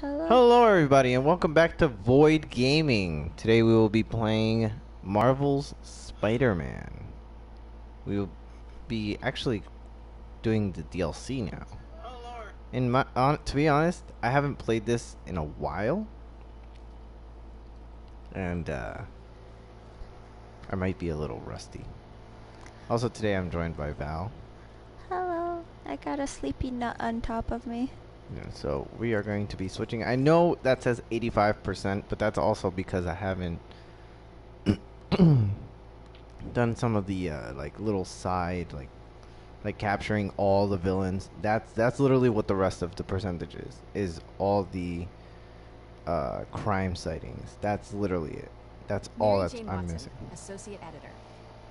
Hello. Hello, everybody, and welcome back to Voiide Gaming. Today we will be playing Marvel's Spider-Man. We will be actually doing the DLC now. In my, on, to be honest, I haven't played this in a while, and uh, I might be a little rusty. Also, today I'm joined by Val. Hello. I got a sleepy nut on top of me. Yeah, so we are going to be switching. I know that says 85%, but that's also because I haven't done some of the uh, like little side like like capturing all the villains. That's that's literally what the rest of the percentage is. Is all the uh, crime sightings. That's literally it. That's all Mary that's Jane I'm Watson, missing. Associate editor.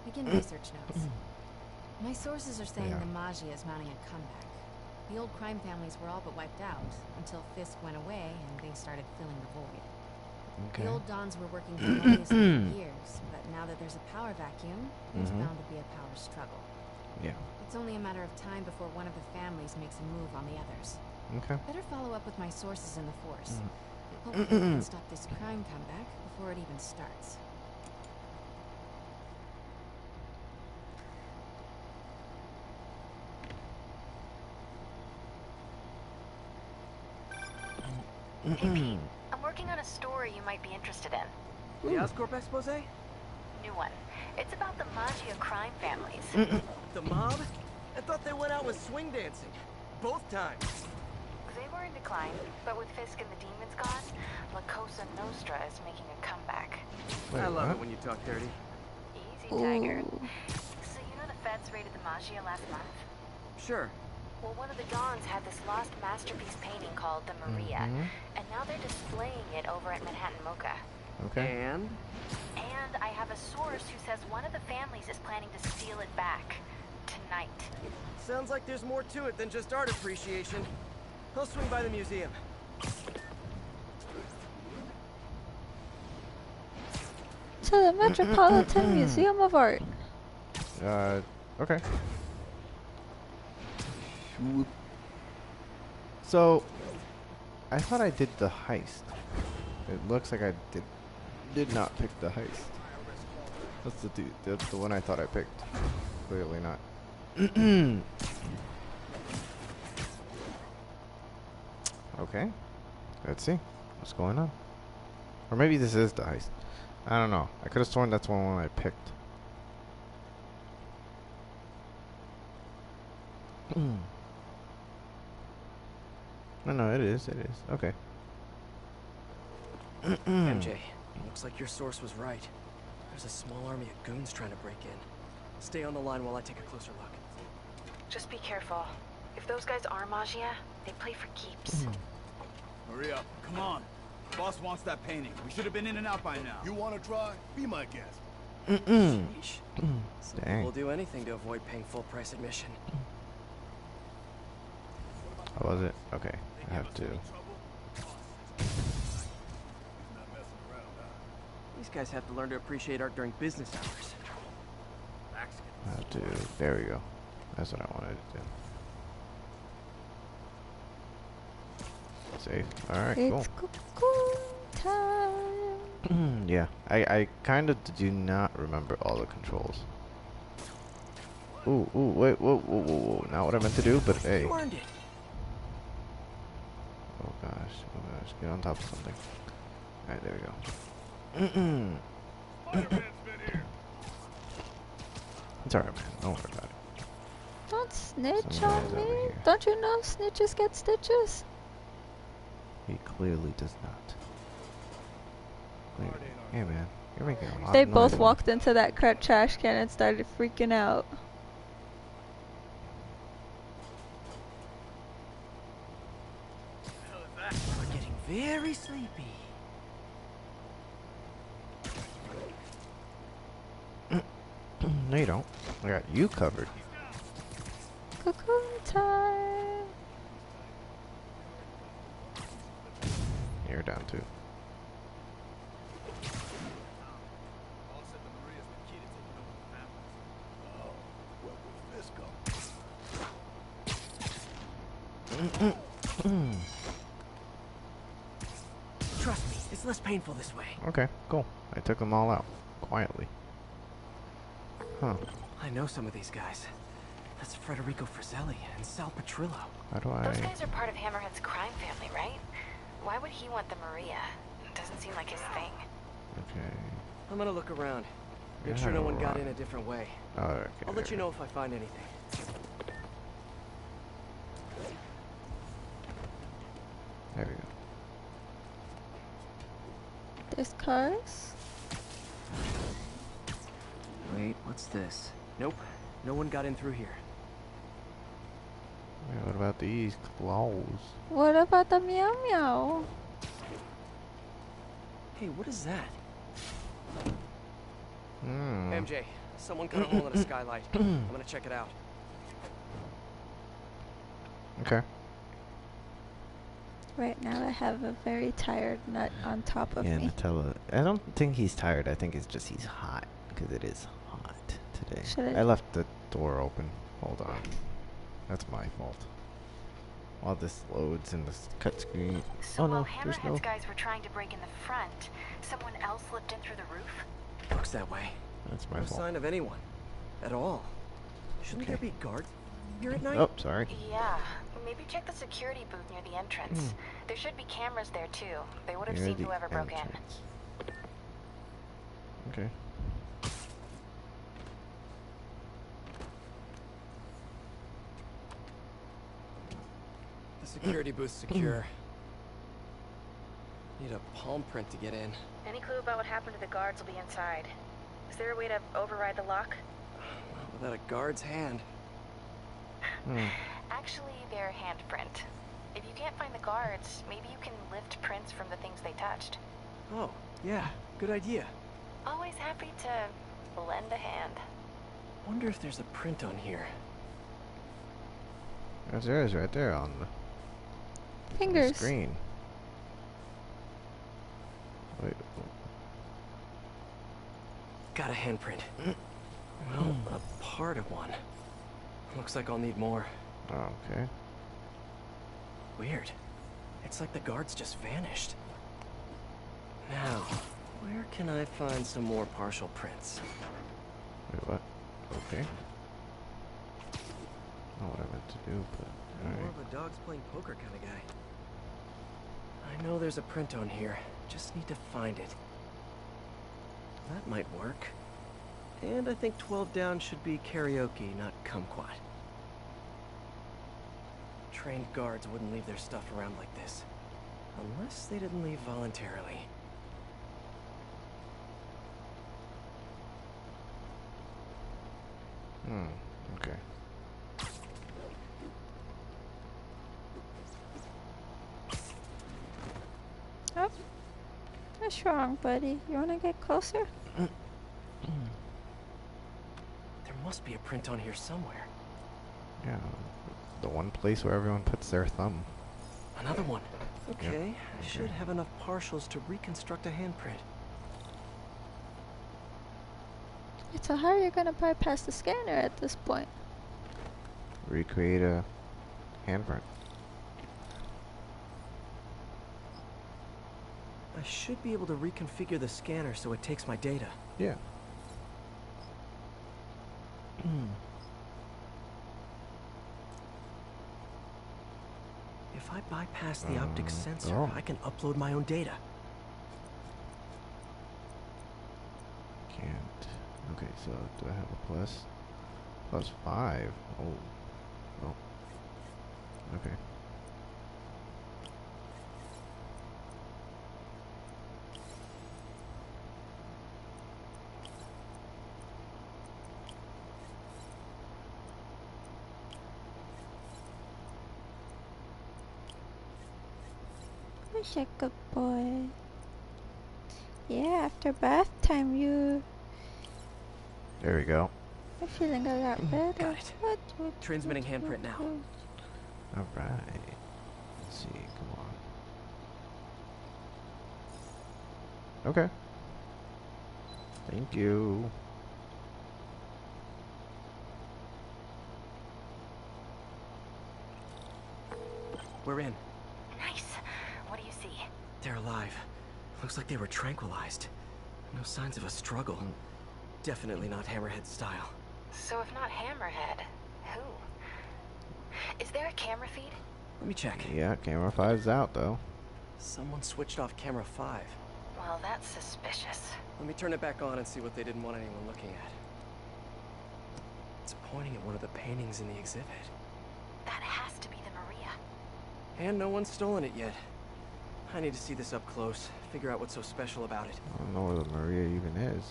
Begin research notes. My sources are saying Yeah. the Maggia is mounting a comeback. The old crime families were all but wiped out until Fisk went away and they started filling the void. Okay. The old Dons were working harmoniously for years, but now that there's a power vacuum, there's Mhm. bound to be a power struggle. Yeah. It's only a matter of time before one of the families makes a move on the others. Okay. Better follow up with my sources in the force. Mm. Hopefully, we can stop this crime comeback before it even starts. Hey Pete, I'm working on a story you might be interested in. The Oscorp expose? Eh? New one. It's about the Maggia crime families. The mob? I thought they went out with swing dancing. Both times. They were in decline, but with Fisk and the demons gone, La Cosa Nostra is making a comeback. Wait, I love what? it when you talk dirty. Easy, Tiger. Ooh. So you know the feds raided the Maggia last month? Sure. Well, one of the Dons had this lost masterpiece painting called the Maria, Mhm. and now they're displaying it over at Manhattan MoCA. Okay. And? And I have a source who says one of the families is planning to steal it back. Tonight. Sounds like there's more to it than just art appreciation. I'll swing by the museum. To the Metropolitan Museum of Art. Uh, okay. So, I thought I did the heist. It looks like I did did not pick the heist. That's the dude. That's the one I thought I picked. Clearly not. okay. Let's see what's going on. Or maybe this is the heist. I don't know. I could have sworn that's one one I picked. no, no, it is. It is. Okay. MJ, looks like your source was right. There's a small army of goons trying to break in. Stay on the line while I take a closer look. Just be careful. If those guys are Maggia, they play for keeps. Hmm. Maria. Come on. Boss wants that painting. We should have been in and out by now. You want to try? Be my guest. Sheesh. Some Dang. people will do anything to avoid paying full price admission. How was it? Okay. I have to. These guys have to learn to appreciate art during business hours. I have to. There we go. That's what I wanted to do. Safe. All right. Cool. It's cocoon time. yeah, I, I kind of do not remember all the controls. Ooh, ooh, wait, whoa, whoa, whoa, whoa. Not what I meant to do, but hey. You earned it. Oh gosh, oh gosh, get on top of something. Alright, there we go. Mm-mm. It's alright, man. Don't worry about it. Don't snitch Some on me. Don't you know snitches get stitches? He clearly does not. Clearly. Hey, man. You're making a lot They of both noise. walked into that cra- trash can and started freaking out. We're getting very sleepy. no, you don't. I got you covered. Cocoon time. You're down too. Oh, well, with this go. Trust me, it's less painful this way. Okay, cool. I took them all out quietly. Huh? I know some of these guys. That's Federico Frizzelli and Sal Petrillo. How do I? Those guys are part of Hammerhead's crime family, right? Why would he want the Maria? It Doesn't seem like his thing. Okay. I'm gonna look around. Make Yeah, sure no one got in a different way. Oh, okay. I'll let you know if I find anything. There we go. There's cars. Wait, what's this? Nope, no one got in through here. Wait, what about these claws? What about the meow meow? Hey, what is that? Hmm. MJ, someone cut a hole in a skylight. I'm gonna check it out. Okay. Right now I have a very tired nut on top of yeah, me. Nutella. I don't think he's tired. I think it's just he's hot because it is hot today. Should I- I left the door open. Hold on. That's my fault. While this loads in this cut screen. So oh while no, there's Hammerhead's no. guys were trying to break in the front, someone else slipped in through the roof? Looks that way. That's my No fault. sign of anyone. At all. Shouldn't there be guards here at oh, night? Oh, sorry. Yeah, maybe check the security booth near the entrance. There should be cameras there too. They would have Near seen the whoever broke in. Okay. The security booth's secure. Need a palm print to get in. Any clue about what happened to the guards will be inside. Is there a way to override the lock? Not without a guard's hand. Hmm. Actually, their handprint. If you can't find the guards, maybe you can lift prints from the things they touched. Oh, yeah, good idea. Always happy to lend a hand. Wonder if there's a print on here. Yes, there is right there on the, on the Fingers. screen. Wait. Got a handprint. Well, a part of one. Looks like I'll need more. Oh, okay. Weird. It's like the guards just vanished. Now, where can I find some more partial prints? Wait, what? Okay. Not what I meant to do, but I'm more of a dogs playing poker kind of guy. I know there's a print on here. Just need to find it. That might work. And I think 12 down should be karaoke, not kumquat. Trained guards wouldn't leave their stuff around like this. Unless they didn't leave voluntarily. Hmm. Okay. Oh. What's wrong, buddy? You wanna get closer? There must be a print on here somewhere. Yeah. The one place where everyone puts their thumb. Another one. Okay, I should okay. have enough partials to reconstruct a handprint. So how are you gonna bypass the scanner at this point? Recreate a handprint. I should be able to reconfigure the scanner so it takes my data. Yeah. Hmm. If I bypass the optic Uh, sensor, oh. I can upload my own data. Can't. Okay, so do I have a plus? Plus five. Oh. Okay. Who's a good boy? Yeah, after bath time, you There we go. I'm feeling a lot hmm. better. Got it. What, what, Transmitting what, handprint what, now. Alright. Let's see. Come on. Okay. Thank you. We're in. Nice. What do you see? They're alive. Looks like they were tranquilized. No signs of a struggle. Definitely not Hammerhead style. So if not Hammerhead, who? Is there a camera feed? Let me check. Yeah, camera five's out though. Someone switched off camera 5. Well, that's suspicious. Let me turn it back on and see what they didn't want anyone looking at. It's pointing at one of the paintings in the exhibit. That has to be the Maria. And no one's stolen it yet. I need to see this up close, figure out what's so special about it. I don't know where the Maria even is.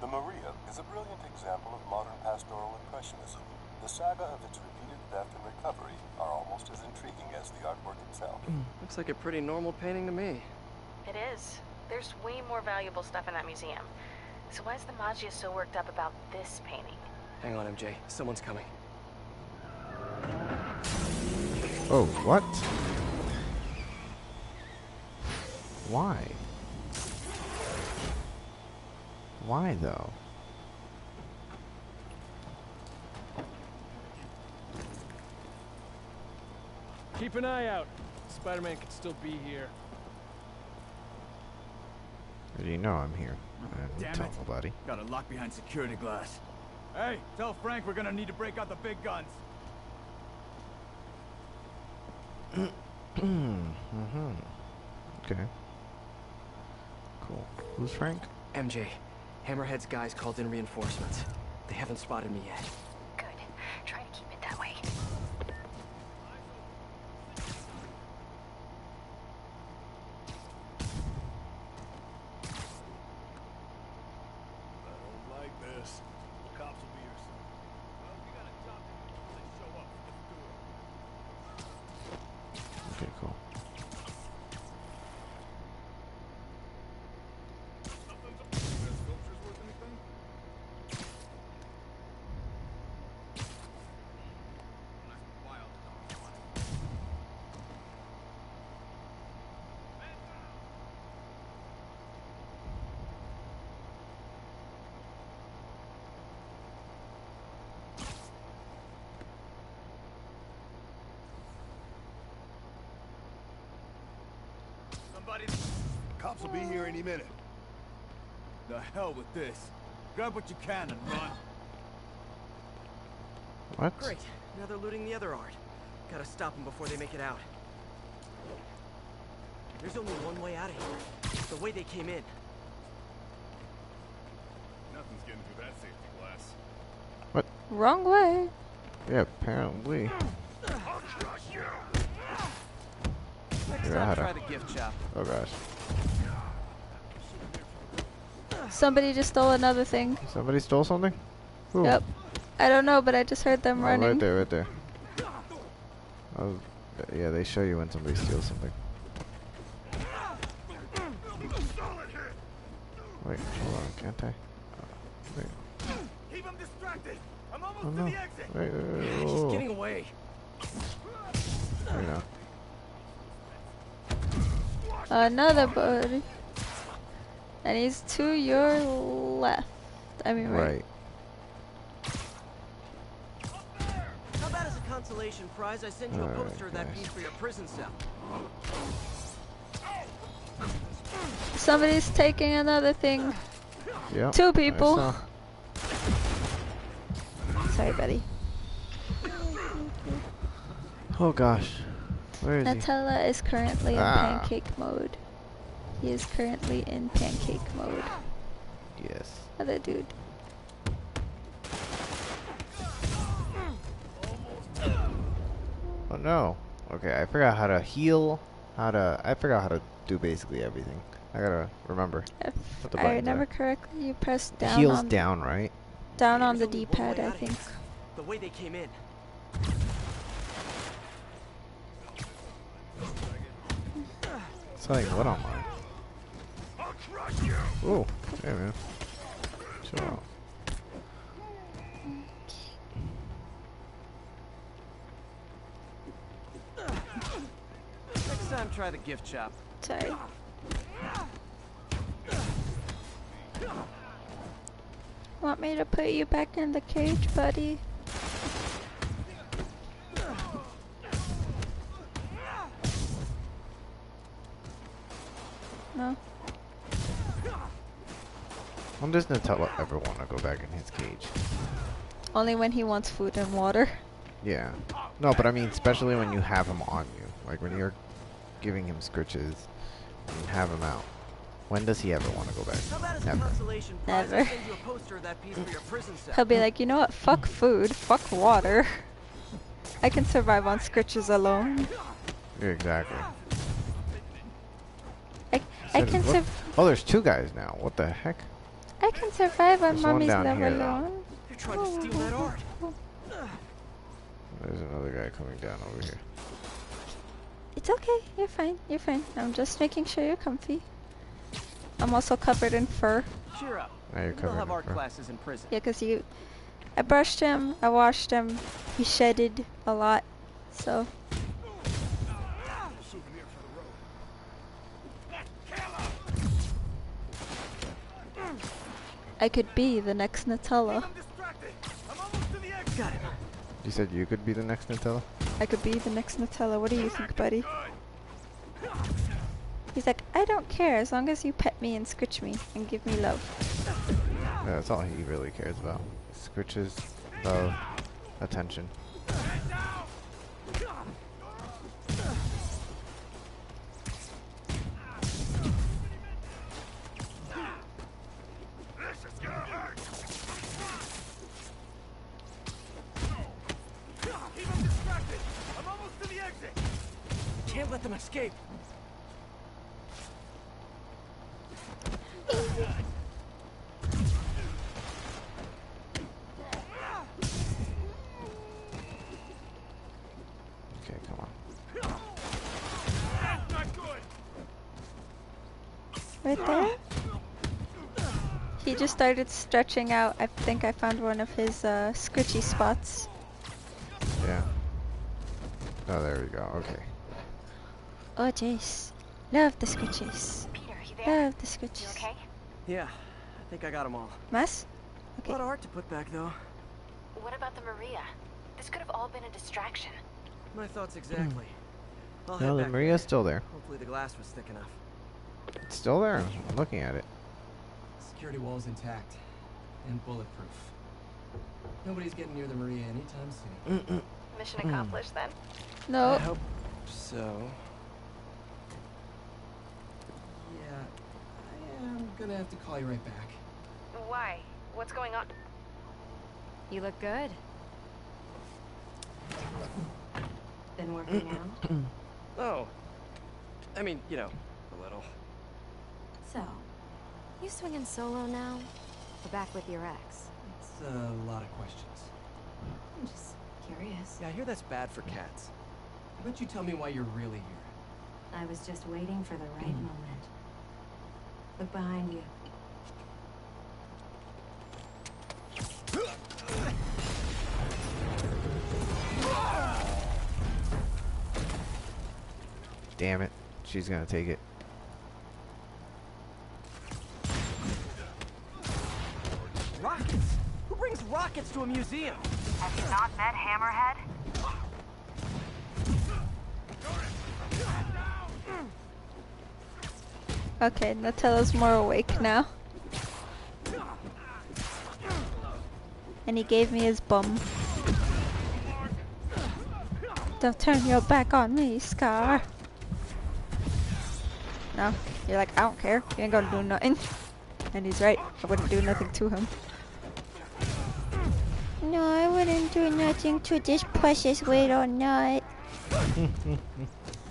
The Maria is a brilliant example of modern pastoral impressionism. The saga of its repeated theft and recovery are almost as intriguing as the artwork itself. Hmm, looks like a pretty normal painting to me. It is. There's way more valuable stuff in that museum. So why is the Maggia so worked up about this painting? Hang on, MJ. Someone's coming. Oh, what? Why? Why though? Keep an eye out. Spider-Man could still be here. How do you know I'm here? I Damn didn't tell it. nobody. Got a lock behind security glass. Hey, tell Frank we're gonna need to break out the big guns. mm-hmm. Okay. Cool. Who's Frank? MJ, Hammerhead's guys called in reinforcements. They haven't spotted me yet. Good. Try to keep it that way. I don't like this. Cops will be here soon. Well, we got a job to do before they show up. Let's do it. Okay, cool. Nothing's up. This sculpture's worth anything? Nice wild dog. Somebody Cops will be here any minute. the hell with this. Grab what you can and run. What? Great. Now they're looting the other art. Gotta stop them before they make it out. There's only one way out of here. The way they came in. Nothing's getting through that safety glass. What? Wrong way. Yeah, apparently. Next Yeah, time, I'd- try the gift shop. Oh gosh. Somebody just stole another thing. Somebody stole something? Who? Yep. I don't know, but I just heard them Oh, running. right there, right there. Oh, yeah, they show you when somebody steals something. Wait, hold on, can't I? Uh, wait, Keep him distracted. I'm almost oh to the exit. Wait, wait, wait, He's whoa, whoa. getting away. There you go. Another buddy. And he's to your left. I mean, right. Right. How about as a consolation prize, I send you a Alright, poster of that piece for your prison cell. Somebody's taking another thing. Yep. Two people. Sorry, buddy. Oh gosh. Where is he? Nutella is currently in Ah. pancake mode. He is currently in pancake mode. Yes. Other dude. Oh no. Okay, I forgot how to heal. How to. I forgot how to do basically everything. I gotta remember. If the I buttons remember are. correctly, you press down Heals on down, right? down on the There's only one D-pad, I out of here. think. The way they came in. Selling what on online? Oh, hey man. Chill out. Next time, try the gift shop. Sorry. Want me to put you back in the cage, buddy? No. When does Nutella ever want to go back in his cage? Only when he wants food and water. Yeah. No, but I mean, especially when you have him on you. Like when you're giving him scritches and you have him out. When does he ever want to go back? How about as a Never. consolation prize, I Never. send you a poster of that piece for your prison cell? He'll be like, you know what? Fuck food. Fuck water. I can survive on scritches alone. Yeah, exactly. I, I can what? survive. Oh, there's two guys now. What the heck? I can survive on There's one mommy's down love here, though. alone. They're trying to steal that art. There's another guy coming down over here. It's okay. You're fine. You're fine. I'm just making sure you're comfy. I'm also covered in fur. Cheer up. Now you're They'll covered have in art fur. classes in prison. Yeah, 'cause you... I brushed him. I washed him. He shedded a lot. So... I could be the next Nutella. Got him. You said you could be the next Nutella? I could be the next Nutella. What do you think, buddy? He's like, I don't care as long as you pet me and scritch me and give me love. Yeah, that's all he really cares about. Scritches, love, attention. Can't let them escape. Okay, come on. Right there? He just started stretching out. I think I found one of his uh, scritchy spots. Yeah. Oh, there we go. Okay. Oh, jeez. Love the scritches. Peter, you there? Love the You scritches. okay? Yeah, I think I got them all. Mas? A Okay. lot of art to put back, though. What about the Maria? This could have all been a distraction. My thoughts exactly. Hmm. I'll No, head the back Maria's there. still there. Hopefully the glass was thick enough. It's still there. I'm looking at it. Security wall's intact and bulletproof. Nobody's getting near the Maria anytime soon. Mission accomplished then. No. I hope so. Yeah, I am gonna have to call you right back. Why? What's going on? You look good. Been working out? Oh. I mean, you know, a little. So, you swinging solo now? Or back with your ex? It's a lot of questions. I'm just curious. Yeah, I hear that's bad for cats. Why don't you tell me why you're really here? I was just waiting for the right mm. moment. Look behind you. Damn it. She's gonna take it. Rockets! Who brings rockets to a museum? Have you not met Hammerhead? Okay, Nutella's more awake now. And he gave me his bum. Don't turn your back on me, Scar. No, you're like, I don't care. You ain't gonna do nothing. And he's right. I wouldn't do nothing to him. No, I wouldn't do nothing to this precious little nut.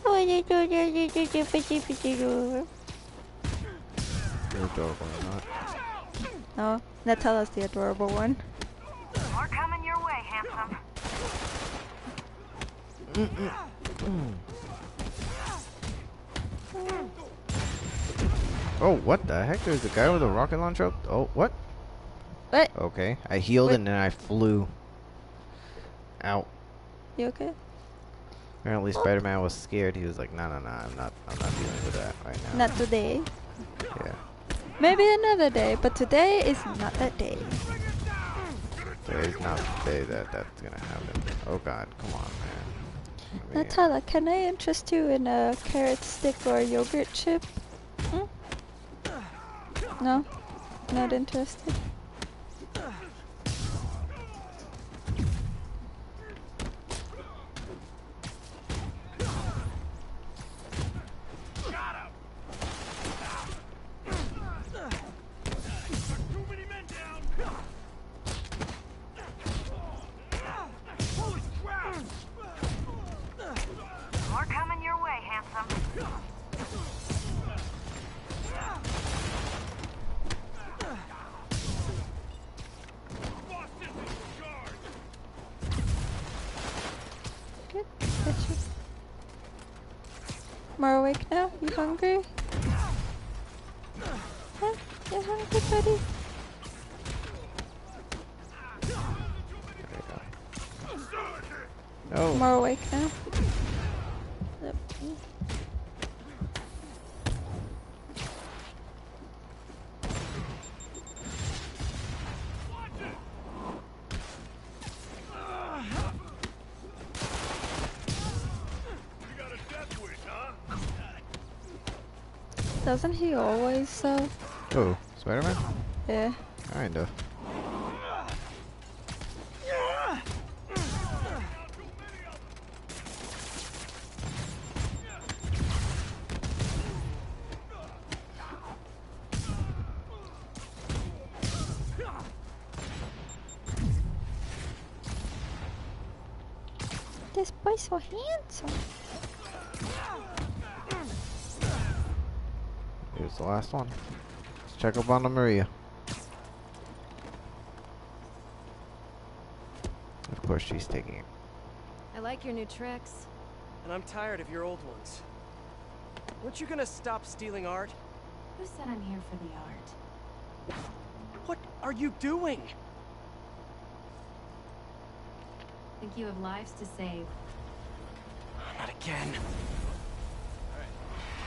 Wouldn't do nothing. You're adorable or not. No, Nutella's the adorable one. More coming your way, handsome. Oh, what the heck? There's a guy with a rocket launcher. Oh, what? What? Okay. I healed Wait. and then I flew. Out. You okay? Apparently Spider-Man was scared. He was like, "No, no, no, I'm not. I'm not dealing with that right now." Not today. Yeah. Maybe another day, but today is not that day. Today's not the day that that's gonna happen. Oh God, come on, man. I mean, Nutella, can I interest you in a carrot stick or a yogurt chip? Hmm? No, not interested. Doesn't he always though? Oh, Spider-Man? Yeah. Kind of. This boy's so handsome. Here's the last one. Let's check up on the Maria. Of course, she's taking it. I like your new tricks. And I'm tired of your old ones. Weren't you gonna stop stealing art? Who said I'm here for the art? What are you doing? Think you have lives to save. Not again.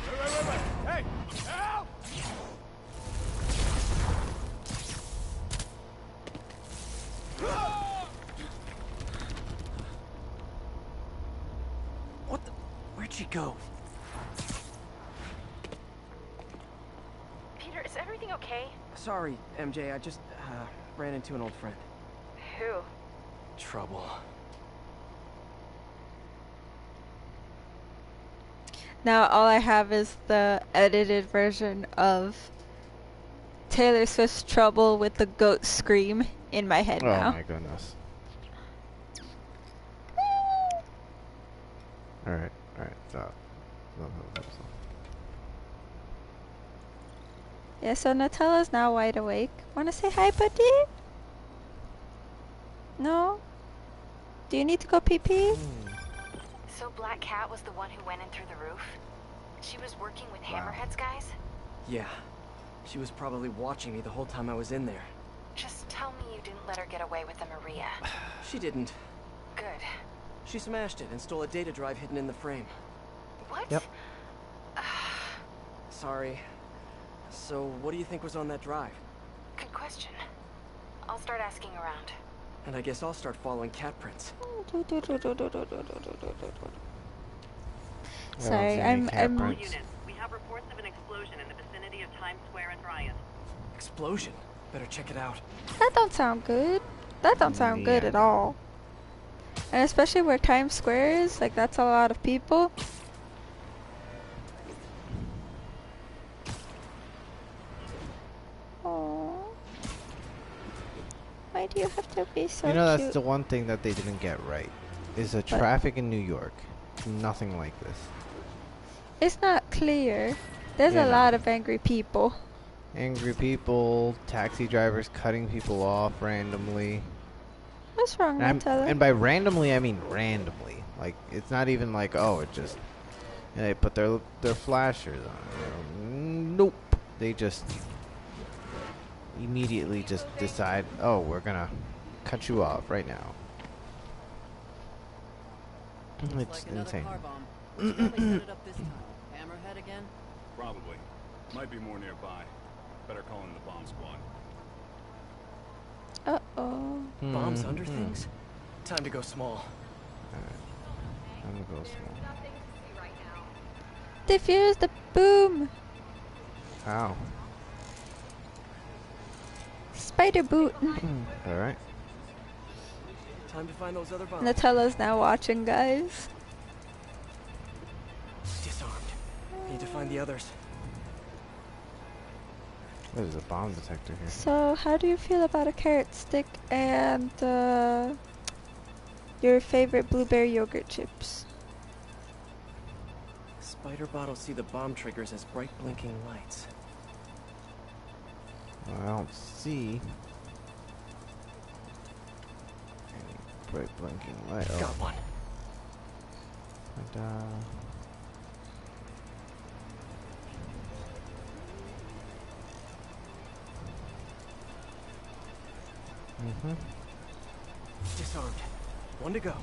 Wait, wait, wait, wait! Hey! Help! What the? Where'd she go? Peter, is everything okay? Sorry, MJ. I just uh, ran into an old friend. Who? Trouble. Now all I have is the edited version of Taylor Swift's Trouble with the goat scream in my head Oh now. my goodness. Alright, alright, stop. Stop, stop, stop, stop. Yeah, so Nutella's now wide awake. Wanna say hi, buddy? No? Do you need to go pee pee? So Black Cat was the one who went in through the roof? She was working with Hammerhead's guys? Yeah. She was probably watching me the whole time I was in there. Just tell me you didn't let her get away with the Maria. She didn't. Good. She smashed it and stole a data drive hidden in the frame. What? Yep. Sorry. So, what do you think was on that drive? Good question. I'll start asking around. And I guess I'll start following cat prints. Sorry, I'm cat I'm. Units, we have reports of an explosion in the vicinity of Times Square. Explosion. Better check it out. That don't sound good. That don't sound good at all. And especially where Times Square is, like that's a lot of people. Aww. Why do you have to be so you know, that's cute? the one thing that they didn't get right. Is the traffic in New York. Nothing like this. It's not clear. There's Yeah, a no. lot of angry people. Angry people, taxi drivers cutting people off randomly. What's wrong, And, I'm- and by randomly, I mean randomly. Like, it's not even like, oh, it just. And they put their their flashers on. Nope. They just immediately just decide, oh, we're gonna cut you off right now. It's insane. bomb. Probably set it up this time. Hammerhead again? Probably. Might be more nearby. Better call in the bomb squad. Uh oh. Bombs under Mhm. things? Time to go small. I'm gonna go small. Defuse the boom. How? spider boot. All right. Time to find those other bombs. Nutella's now watching, guys. Disarmed. Need to find the others. There's a bomb detector here. So, how do you feel about a carrot stick and uh, your favorite blueberry yogurt chips? Spider bottles see the bomb triggers as bright blinking lights. I don't see any bright blinking light. Oh. Got one. And, uh, Mm-hmm. Disarmed. One to go.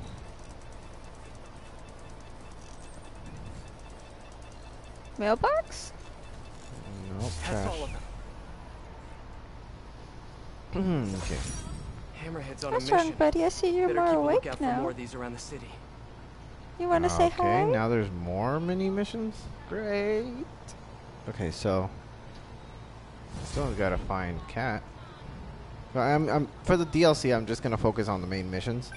Mailbox? Nope, That's all trash. of them. Hmm, okay. Hammerhead's on What's a mission. wrong, buddy? I see you're Better more keep a awake lookout for now. more of these around the city. You want to say hi? okay, hi? now there's more mini missions? Great. Okay, so still gotta find Cat. But I'm, I'm for the DLC. I'm just gonna focus on the main missions.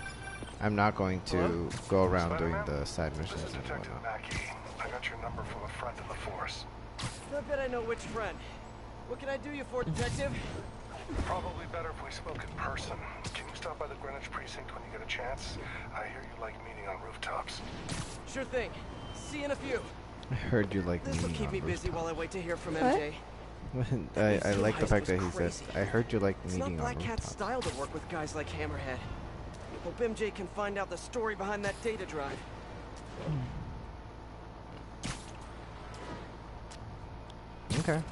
I'm not going to go around doing the side missions This is and Detective whatnot. Mackey. I got your number from a friend of the Force. I bet I know which friend. What can I do you for, detective? Probably better if we spoke in person. Can you stop by the Greenwich precinct when you get a chance? I hear you like meeting on rooftops. Sure thing. See you in a few. I heard you like This will keep on me busy while I wait to hear from What? MJ. I, I like the fact that he said, crazy. I heard you like It's meeting not on Black Cat's rooftops. style to work with guys like Hammerhead. Hope MJ can find out the story behind that data drive. Okay.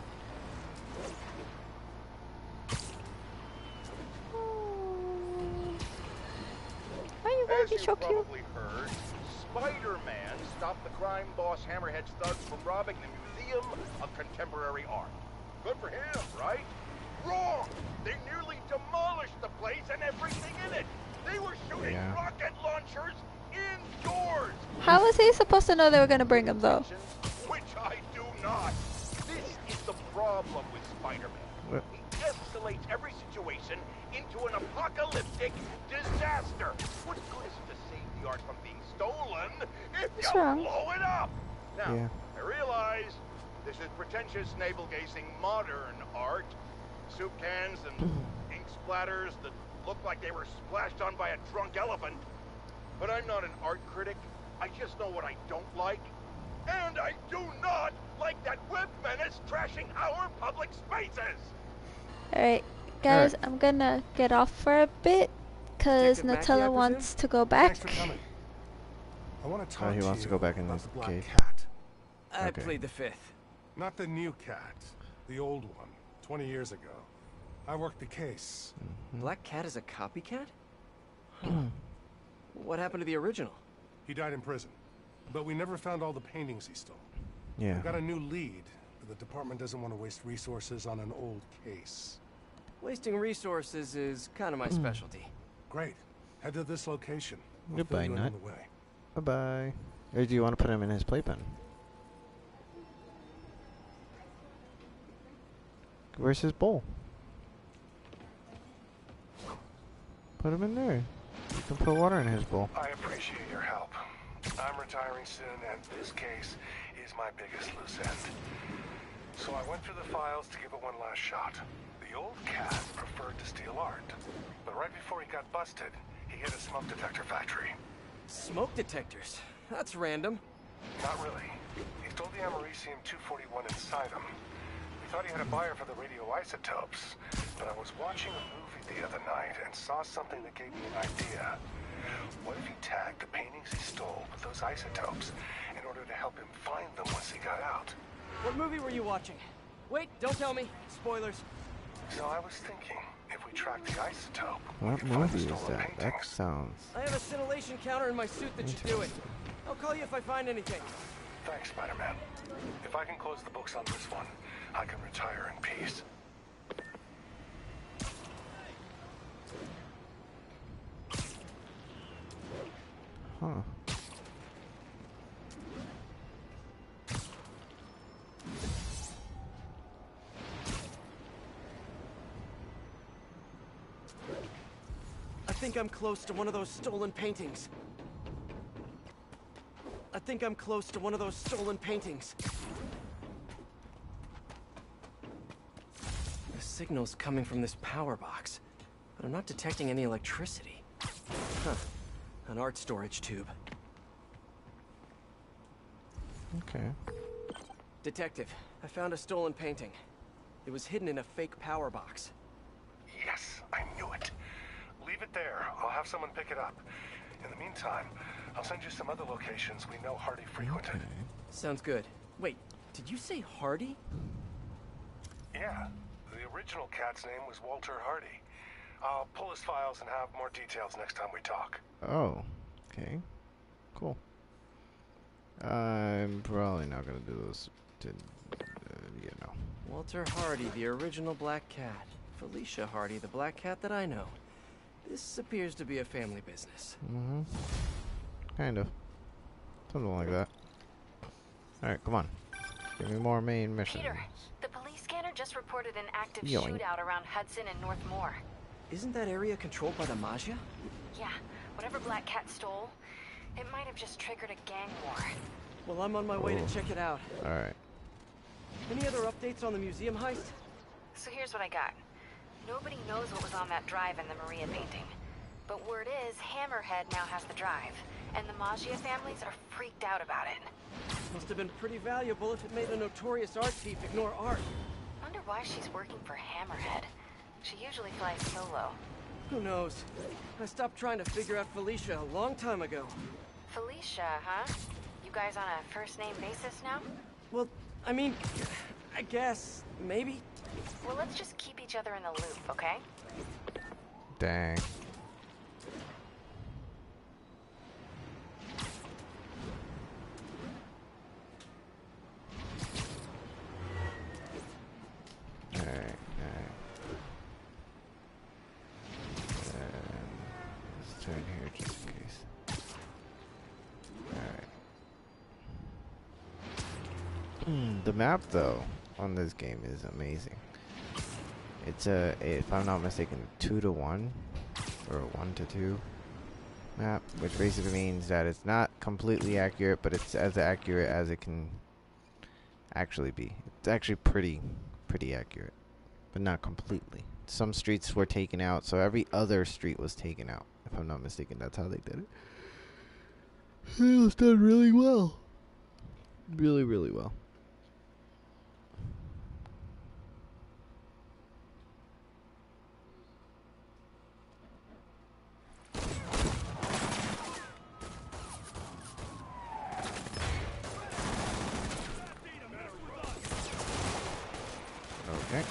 Why are you As gonna be you so cute? probably heard, Spider-Man stopped the crime boss Hammerhead's thugs from robbing the Museum of Contemporary Art. Good for him, right? Wrong! They nearly demolished the place and everything in it! They were shooting Yeah. rocket launchers indoors! How was he supposed to know they were gonna bring him though? Which I do not. This is the problem with Spider-Man. He escalates every situation into an apocalyptic disaster. What good is it to save the art from being stolen if What's you wrong? blow it up? Now, Yeah. I realize this is pretentious, navel-gazing modern art. Soup cans and ink splatters that look like they were splashed on by a drunk elephant. But I'm not an art critic. I just know what I don't like. And I do not like that web menace trashing our public spaces! Alright, guys, I'm gonna get off for a bit because Detective Nutella wants to go back. Thanks for coming. I want to talk Oh, he to wants to go back in about his the Black cage. Cat. I Okay. plead the fifth. Not the new cat. The old one. 20 years ago. I worked the case. Hmm. Black Cat is a copycat? what happened to the original? He died in prison. But we never found all the paintings he stole. Yeah. We've got a new lead, but the department doesn't want to waste resources on an old case. Wasting resources is kind of my hmm. specialty. Great. Head to this location. I'll Goodbye, fill you in on Nut. Bye bye. Or do you want to put him in his playpen? Where's his bowl? Put him in there. You can put water in his bowl. I appreciate your help. I'm retiring soon, and this case is my biggest loose end. So I went through the files to give it one last shot. The old cat preferred to steal art. But right before he got busted, he hit a smoke detector factory. Smoke detectors. That's random. Not really. He stole the Americium-241 inside him. We thought he had a buyer for the radioisotopes, but I was watching a movie the other night and saw something that gave me an idea. What if he tagged the paintings he stole with those isotopes in order to help him find them once he got out? What movie were you watching? Wait, don't tell me. Spoilers. So I was thinking, if we track the isotope, we What find the movie is stolen that? That sounds. I have a scintillation counter in my suit that should do it. I'll call you if I find anything. Thanks, Spider-Man. If I can close the books on this one, I can retire in peace. Huh. I think I'm close to one of those stolen paintings. I think I'm close to one of those stolen paintings. Signal's coming from this power box, but I'm not detecting any electricity. Huh. An art storage tube. Okay. Detective, I found a stolen painting. It was hidden in a fake power box. Yes, I knew it. Leave it there. I'll have someone pick it up. In the meantime, I'll send you some other locations we know Hardy frequented. Sounds good. Wait, did you say Hardy? Yeah, the original cat's name was Walter Hardy. I'll pull his files and have more details next time we talk. Oh, okay. Cool. I'm probably not gonna do this. To, uh, you know. Walter Hardy, the original black cat. Felicia Hardy, the black cat that I know. This appears to be a family business. Mm-hmm. Kind of. Something like that. Alright, come on. Give me more main missions. Peter, the police scanner just reported an active Yoink. shootout around Hudson and North Moore. Isn't that area controlled by the Maggia? Yeah, whatever Black Cat stole, it might have just triggered a gang war. Well, I'm on my way Oh. to check it out. Alright. Any other updates on the museum heist? So here's what I got. Nobody knows what was on that drive in the Maria painting. But word is, Hammerhead now has the drive, and the Maggia families are freaked out about it. Must have been pretty valuable if it made a notorious art thief ignore art. I wonder why she's working for Hammerhead. She usually flies solo. Who knows? I stopped trying to figure out Felicia a long time ago. Felicia, huh? You guys on a first name basis now? Well, I mean, I guess, maybe. Well, let's just keep each other in the loop, okay? Dang. Though on this game is amazing. It's a, if I'm not mistaken, two to one or one to two map, which basically means that it's not completely accurate, but it's as accurate as it can actually be. It's actually pretty, pretty accurate, but not completely. Some streets were taken out, so every other street was taken out. If I'm not mistaken, that's how they did it. It was done really well. Really, really well. Okay.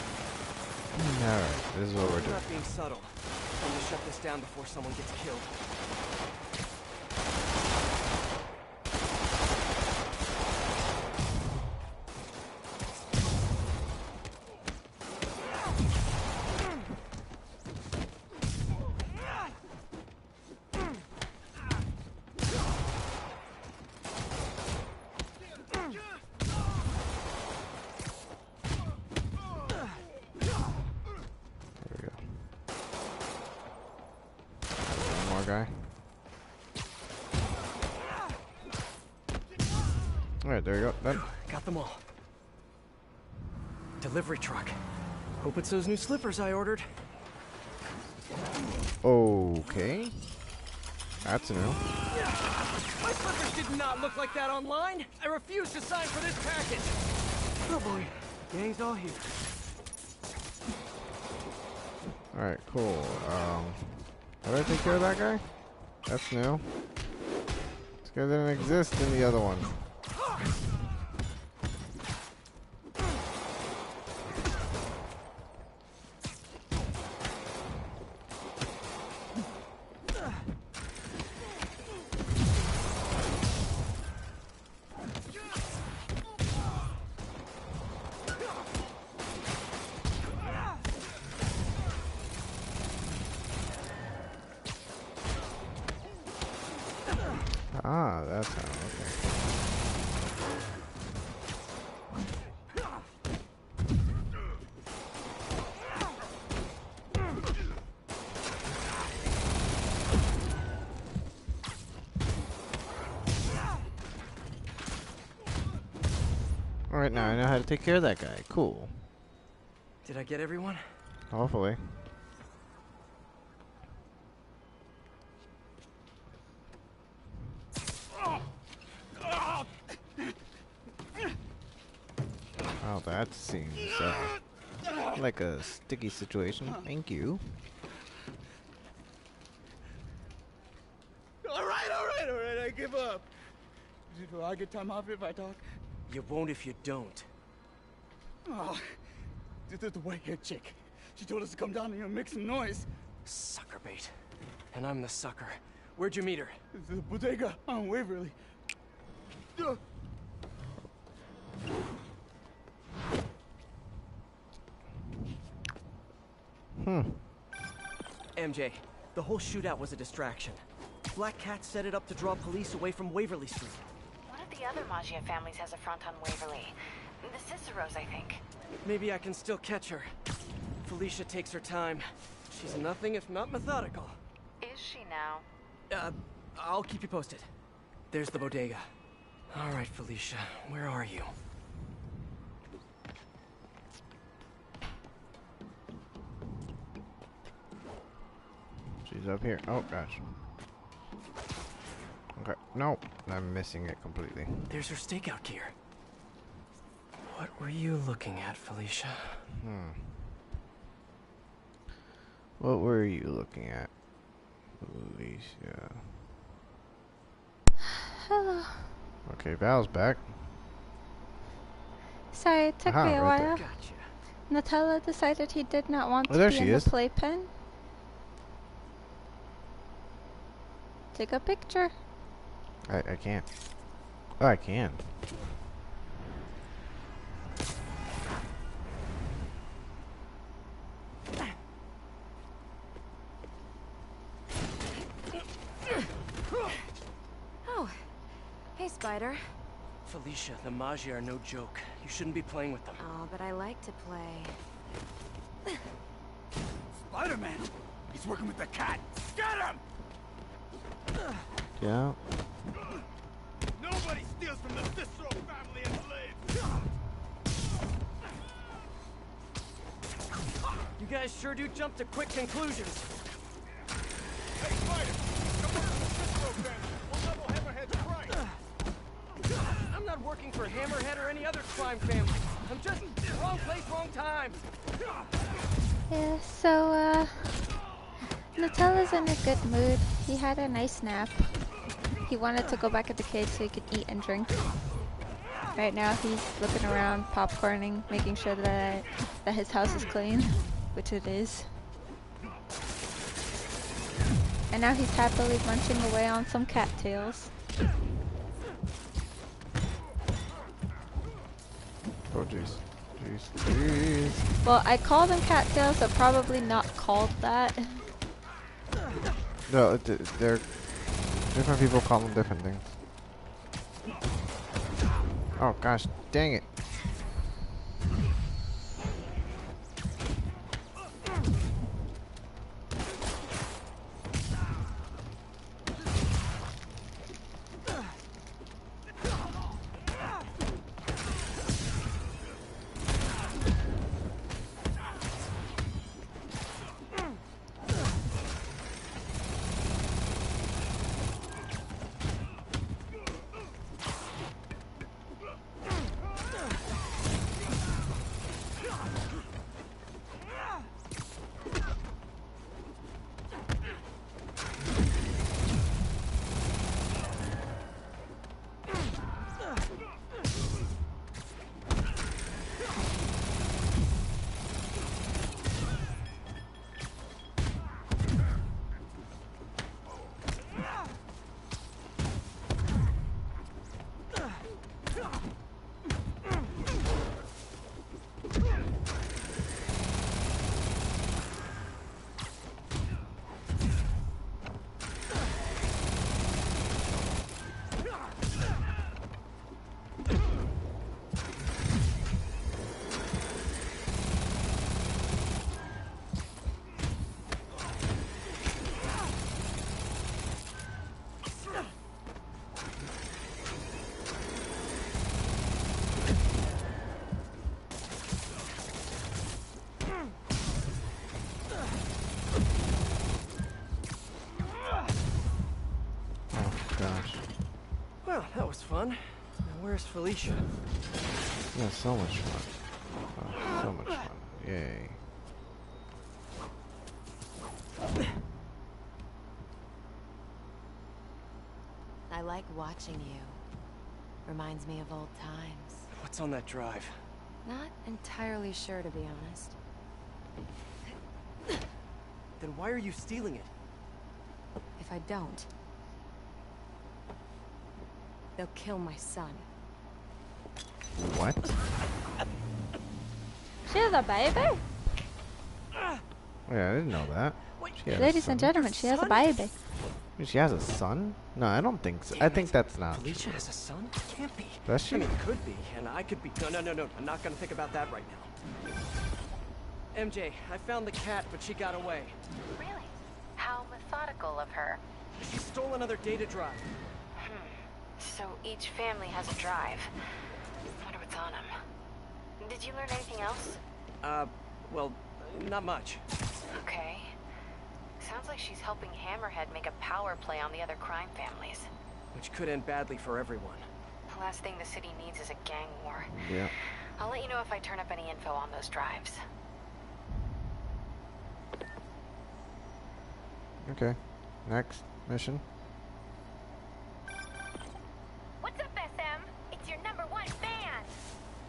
Alright, this is what we're I'm doing. not being subtle. Time to shut this down before guy. Alright, there you go. Done. Got them all. Delivery truck. Hope it's those new slippers I ordered. Okay. That's new. My slippers did not look like that online. I refuse to sign for this package. Oh boy, gang's all here. Alright, cool. Um, how did I take care of that guy? That's new. This guy didn't exist in the other one. Ah, that's how. Okay. Alright, now I know how to take care of that guy. Cool. Did I get everyone? Hopefully. Oh, that seems uh, like a sticky situation. Thank you. All right, all right, all right. I give up. Do I get time off if I talk? You won't if you don't. Oh, the, the, the white-haired chick. She told us to come down here and make some noise. Sucker bait. And I'm the sucker. Where'd you meet her? The bodega on Waverly. Uh, Hmm. MJ, the whole shootout was a distraction. Black Cat set it up to draw police away from Waverly Street. One of the other Maggia families has a front on Waverly. The Ciceros, I think. Maybe I can still catch her. Felicia takes her time. She's nothing if not methodical. Is she now? Uh, I'll keep you posted. There's the bodega. All right, Felicia, where are you? She's up here. Oh, gosh. Okay. No, I'm missing it completely. There's her stakeout gear. What were you looking at, Felicia? Hmm. What were you looking at, Felicia? Hello. Okay, Val's back. Sorry, it took Aha, me a right there. while. Gotcha. Nutella decided he did not want Oh, to be she in is. the playpen. Take a picture. I, I can't. Oh, I can. Oh, hey, Spider. Felicia, the Maggia are no joke. You shouldn't be playing with them. Oh, but I like to play. Spider-Man. He's working with the cat. Get him! Yeah. Nobody steals from the Cicero family and lives. You guys sure do jump to quick conclusions. Hey, Spider! Come work with the Cicero family. We'll level Hammerhead's price. I'm not working for Hammerhead or any other crime family. I'm just wrong place, wrong time. Yeah, so, uh, Nutella's in a good mood. He had a nice nap. He wanted to go back at the cage so he could eat and drink. Right now he's looking around, popcorning, making sure that, that his house is clean, which it is. And now he's happily munching away on some cattails. Oh, jeez. Jeez. Jeez. Well, I call them cattails, but probably not called that. No, they're different people call them different things. Oh gosh, dang it! Fun. Now where's Felicia? Yeah, so much fun. Oh, so much fun. Yay. I like watching you. Reminds me of old times. What's on that drive? Not entirely sure, to be honest. Then why are you stealing it? If I don't, they'll kill my son. What? She has a baby? Yeah, I didn't know that. She has a Ladies and gentlemen, she has a baby. She has a son? No, I don't think so. I think that's not Felicia true. has a son? Can't be. Does she? I mean, could be, and I could be. No, no, no, no. I'm not gonna think about that right now. MJ, I found the cat, but she got away. Really? How methodical of her. She stole another data drive. So each family has a drive. Wonder what's on them. Did you learn anything else? Uh, well, not much. Okay. Sounds like she's helping Hammerhead make a power play on the other crime families. Which could end badly for everyone. The last thing the city needs is a gang war. Yeah. I'll let you know if I turn up any info on those drives. Okay. Next mission.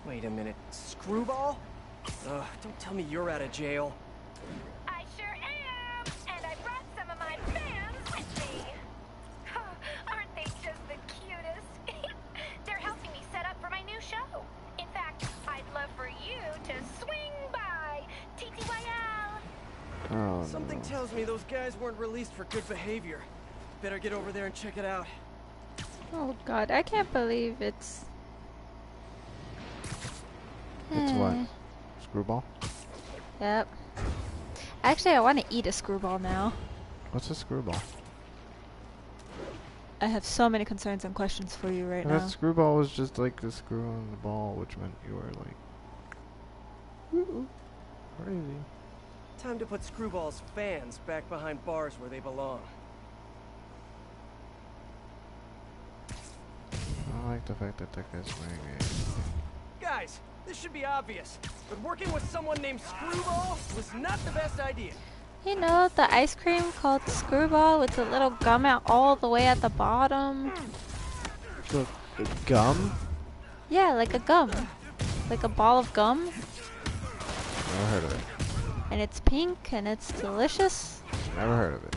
Wait a minute. Screwball? Ugh, don't tell me you're out of jail. I sure am, and I brought some of my fans with me. Aren't they just the cutest? They're helping me set up for my new show. In fact, I'd love for you to swing by TTYL. Oh, Something tells me those guys weren't released for good behavior. Better get over there and check it out. Oh god, I can't believe it's. It's what? Eh, Screwball? Yep. Actually, I want to eat a screwball now. What's a screwball? I have so many concerns and questions for you right I now. thought screwball was just like the screw on the ball, which meant you were like crazy. Time to put Screwball's fans back behind bars where they belong. I like the fact that that guy's wearing a. Guys, this should be obvious, but working with someone named Screwball was not the best idea. You know, the ice cream called screwball with the little gum out all the way at the bottom. The, the gum? Yeah, like a gum. Like a ball of gum. Never heard of it. And it's pink and it's delicious. Never heard of it.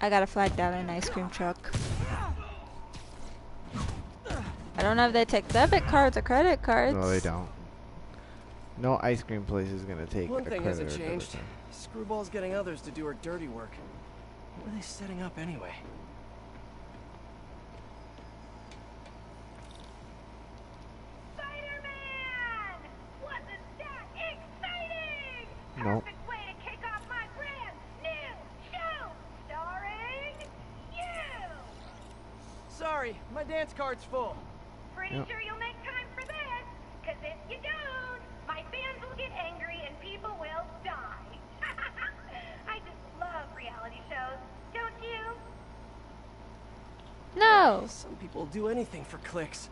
I gotta flag down an ice cream truck. I don't know if they take debit cards or credit cards. No, they don't. No ice cream place is gonna take One a thing hasn't changed. Screwball's getting others to do her dirty work. What are they setting up anyway? Spider-Man! Wasn't that exciting? Nope. Perfect way to kick off my brand new show, starring you. Sorry, my dance card's full. Pretty Yep. sure you'll make time for this, cause if you don't, my fans will get angry and people will die. I just love reality shows, don't you? No! Some people do anything for clicks.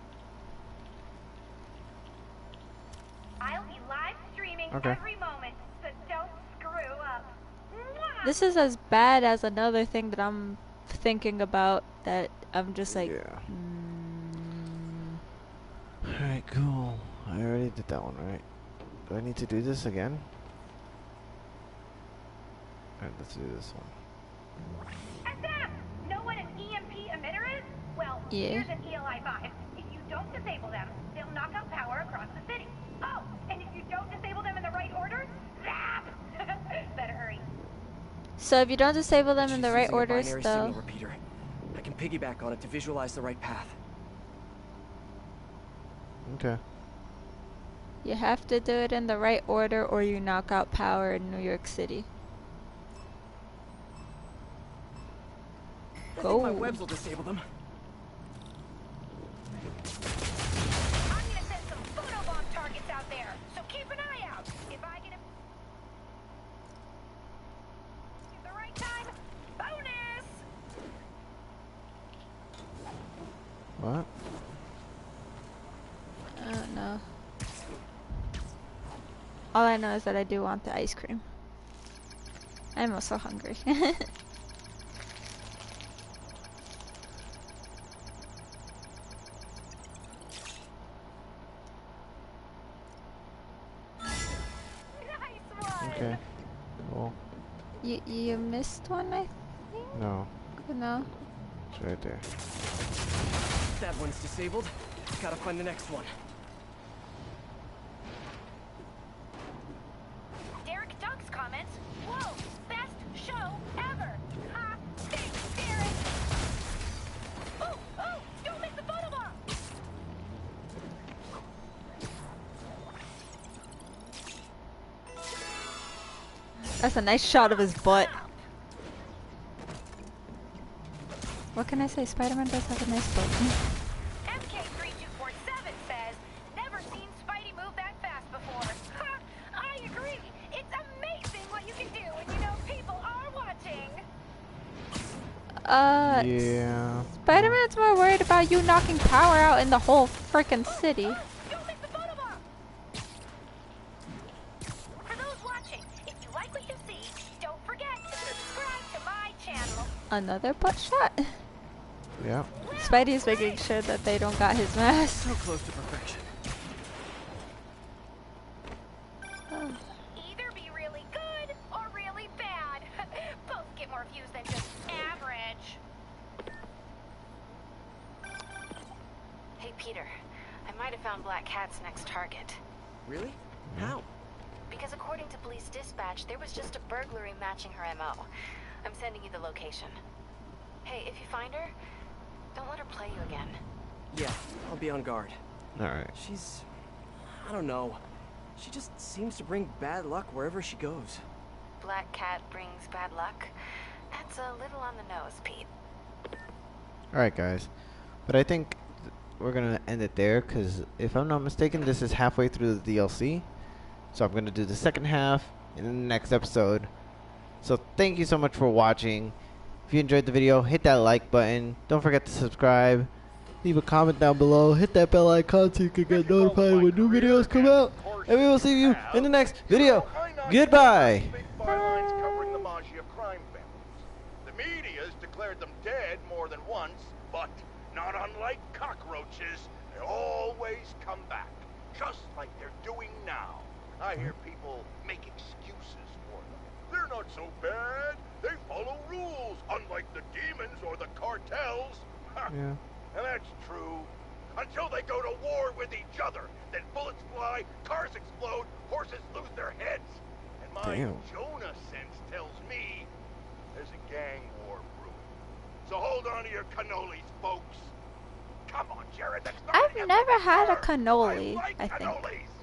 I'll be live streaming Okay. every moment, so don't screw up. Mwah! This is as bad as another thing that I'm thinking about that I'm just like, Yeah. Alright, cool. I already did that one, right? Do I need to do this again? Alright, let's do this one. SM! Know what an EMP emitter is? Well, Yeah. here's an ELI 5. If you don't disable them, they'll knock out power across the city. Oh, and if you don't disable them in the right order, zap! Better hurry. So if you don't disable them in the right using a orders, though. repeater. I can piggyback on it to visualize the right path. Okay. You have to do it in the right order or you knock out power in New York City. I think my Go. webs will disable them. I'm gonna send some photobomb targets out there, so keep an eye out. If I get a... At the right time, What? I don't know. All I know is that I do want the ice cream. I'm also hungry. Okay. Cool. you you missed one, I think. No. No. it's right there. That one's disabled. Gotta find the next one. That's a nice shot of his butt. What can I say? Spider-Man does have a nice butt. MK3247 says, never seen Spidey move that fast before. Ha, I agree. It's amazing what you can do when you know people are watching. Uh, Yeah. Spider-Man's more worried about you knocking power out in the whole freaking city. Another butt shot. Yeah. Spidey's making sure that they don't got his mask. So close to perfection. Either be really good or really bad. Both get more views than just average. Hey, Peter. I might have found Black Cat's next target. Really? How? Because according to police dispatch, there was just a burglary matching her MO. I'm sending you the location. Hey, if you find her, don't let her play you again. Yeah, I'll be on guard. Alright. She's... I don't know. She just seems to bring bad luck wherever she goes. Black Cat brings bad luck. That's a little on the nose, Pete. Alright, guys. But I think we're going to end it there because if I'm not mistaken, this is halfway through the DLC. So I'm going to do the second half in the next episode. So thank you so much for watching. If you enjoyed the video, hit that like button. Don't forget to subscribe. Leave a comment down below. Hit that bell icon so you can get notified when new videos come out. And we will see you in the next video. Goodbye. the Maggia crime media's declared them dead more than once, but not unlike cockroaches, they always come back, just like they're doing now. I hear people make excuses for them. They're not so bad. They follow rules, unlike the demons or the cartels. Yeah. And that's true. Until they go to war with each other. Then bullets fly, cars explode, horses lose their heads. And my Damn. Jonah sense tells me there's a gang war brewing. So hold on to your cannolis, folks. Come on, Jared, that's not I've never had a cannoli, like I think. cannolis.